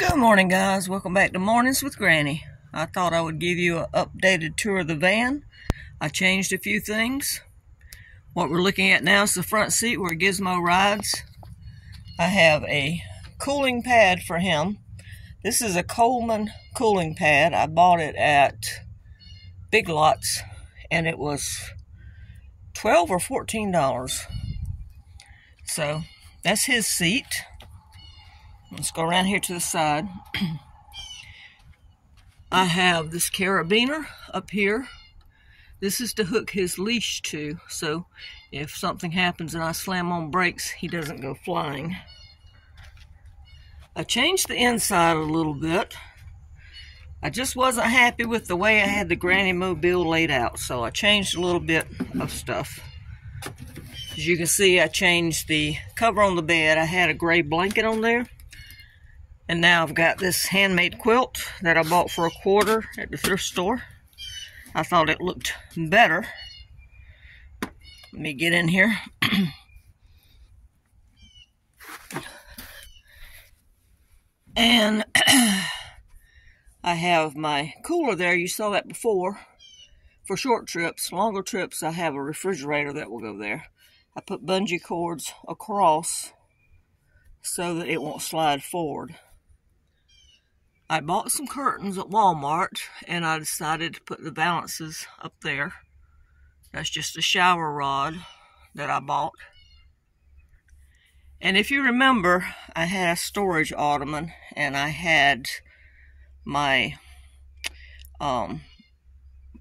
Good morning, guys. Welcome back to Mornings with Granny. I thought I would give you an updated tour of the van. I changed a few things. What we're looking at now is the front seat where Gizmo rides. I have a cooling pad for him. This is a Coleman cooling pad. I bought it at Big Lots and it was 12 or $14. So that's his seat. Let's go around here to the side. I have this carabiner up here. This is to hook his leash to, so if something happens and I slam on brakes, he doesn't go flying. I changed the inside a little bit. I just wasn't happy with the way I had the Granny Mobile laid out, so I changed a little bit of stuff. As you can see, I changed the cover on the bed. I had a gray blanket on there. And now I've got this handmade quilt that I bought for a quarter at the thrift store. I thought it looked better. Let me get in here. and I have my cooler there. You saw that before. For short trips, longer trips, I have a refrigerator that will go there. I put bungee cords across so that it won't slide forward. I bought some curtains at Walmart and I decided to put the valances up there. That's just a shower rod that I bought. And if you remember, I had a storage ottoman and I had my um,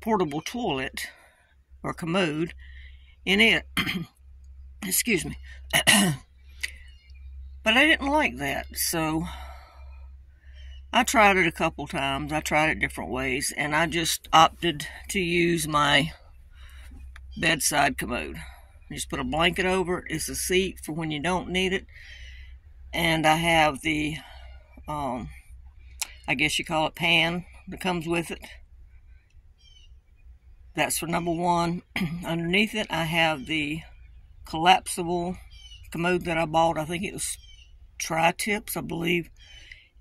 portable toilet or commode in it. Excuse me. but I didn't like that, so I tried it a couple times. I tried it different ways, and I just opted to use my bedside commode. just put a blanket over it. It's a seat for when you don't need it. And I have the, um, I guess you call it pan that comes with it. That's for number one. Underneath it, I have the collapsible commode that I bought. I think it was tri-tips, I believe.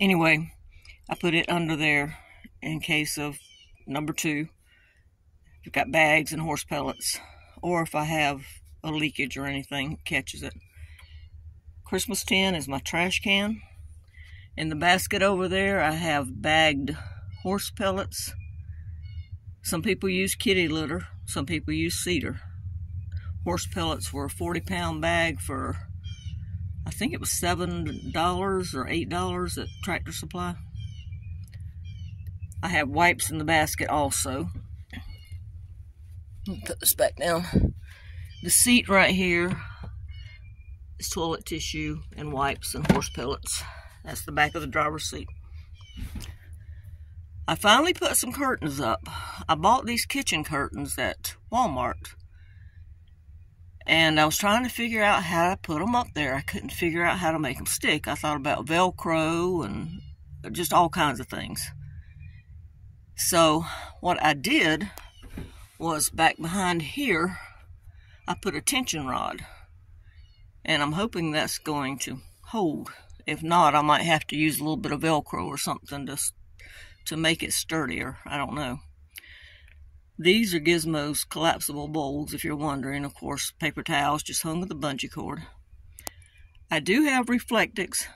Anyway, I put it under there in case of number two. You've got bags and horse pellets, or if I have a leakage or anything, catches it. Christmas tin is my trash can. In the basket over there, I have bagged horse pellets. Some people use kitty litter. Some people use cedar. Horse pellets were a 40 pound bag for, I think it was $7 or $8 at Tractor Supply. I have wipes in the basket also. Put this back down. The seat right here is toilet tissue and wipes and horse pellets. That's the back of the driver's seat. I finally put some curtains up. I bought these kitchen curtains at Walmart. And I was trying to figure out how to put them up there. I couldn't figure out how to make them stick. I thought about Velcro and just all kinds of things. So what I did was back behind here, I put a tension rod. And I'm hoping that's going to hold. If not, I might have to use a little bit of Velcro or something to, to make it sturdier. I don't know. These are Gizmo's collapsible bowls, if you're wondering. Of course, paper towels just hung with a bungee cord. I do have Reflectix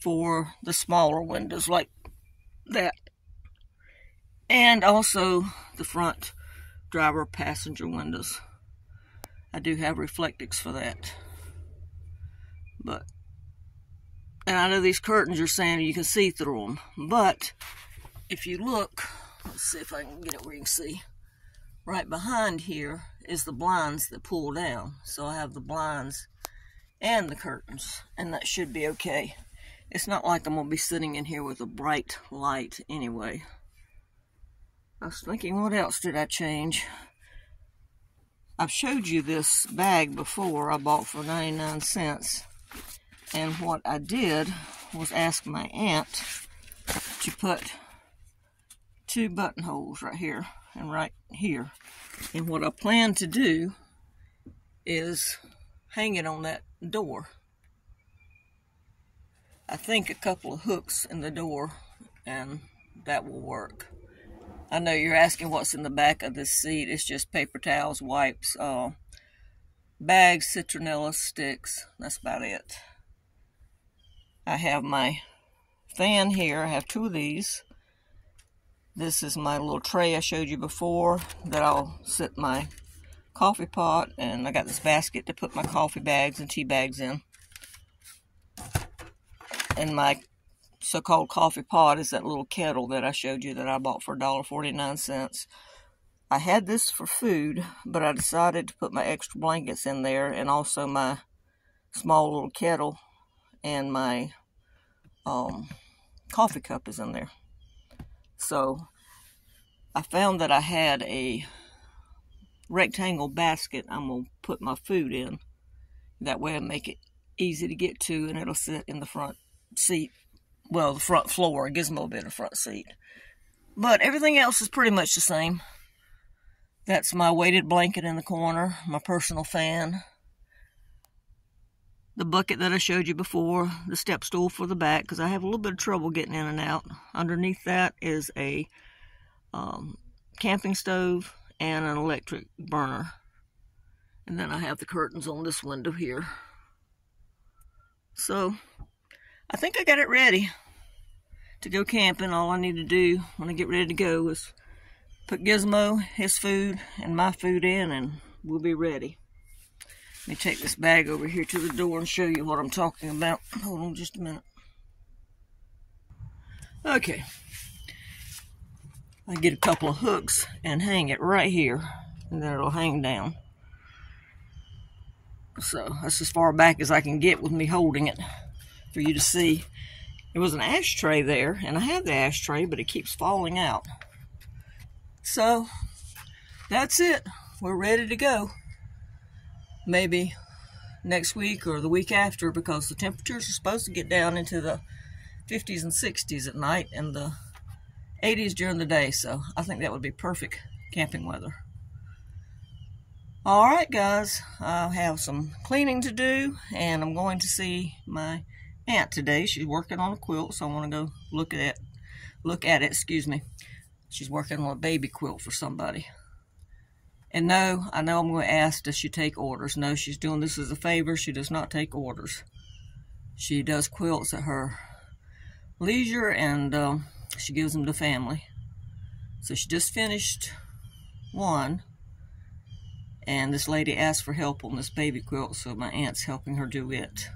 for the smaller windows like that and also the front driver passenger windows. I do have Reflectix for that. But, and I know these curtains are saying you can see through them, but if you look, let's see if I can get it where you can see. Right behind here is the blinds that pull down. So I have the blinds and the curtains, and that should be okay. It's not like I'm going to be sitting in here with a bright light anyway. I was thinking, what else did I change? I've showed you this bag before I bought for 99 cents. And what I did was ask my aunt to put two buttonholes right here and right here. And what I plan to do is hang it on that door. I think a couple of hooks in the door and that will work. I know you're asking what's in the back of this seat. It's just paper towels, wipes, uh, bags, citronella sticks. That's about it. I have my fan here. I have two of these. This is my little tray I showed you before that I'll sit my coffee pot and I got this basket to put my coffee bags and tea bags in. And my so-called coffee pot is that little kettle that I showed you that I bought for $1.49. I had this for food, but I decided to put my extra blankets in there and also my small little kettle and my um, coffee cup is in there. So I found that I had a rectangle basket I'm going to put my food in. That way I make it easy to get to and it'll sit in the front seat well, the front floor. Gizmo be in the front seat. But everything else is pretty much the same. That's my weighted blanket in the corner, my personal fan, the bucket that I showed you before, the step stool for the back, because I have a little bit of trouble getting in and out. Underneath that is a um, camping stove and an electric burner. And then I have the curtains on this window here. So, I think I got it ready to go camping. All I need to do when I get ready to go is put Gizmo, his food, and my food in, and we'll be ready. Let me take this bag over here to the door and show you what I'm talking about. Hold on just a minute. Okay. I get a couple of hooks and hang it right here, and then it'll hang down. So that's as far back as I can get with me holding it for you to see. There was an ashtray there, and I have the ashtray, but it keeps falling out. So, that's it. We're ready to go. Maybe next week or the week after because the temperatures are supposed to get down into the 50s and 60s at night and the 80s during the day. So, I think that would be perfect camping weather. All right, guys, I have some cleaning to do, and I'm going to see my aunt today. She's working on a quilt, so I want to go look at it. Look at it, excuse me. She's working on a baby quilt for somebody. And no, I know I'm going to ask, does she take orders? No, she's doing this as a favor. She does not take orders. She does quilts at her leisure, and um, she gives them to family. So she just finished one. And this lady asked for help on this baby quilt, so my aunt's helping her do it.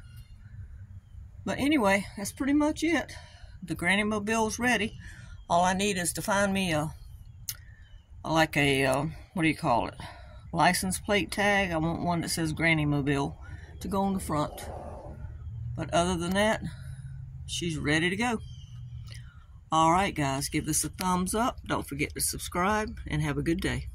But anyway, that's pretty much it. The Granny Mobile is ready. All I need is to find me a, a like a, uh, what do you call it? License plate tag. I want one that says Granny Mobile to go on the front. But other than that, she's ready to go. All right, guys, give this a thumbs up. Don't forget to subscribe and have a good day.